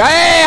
Aê,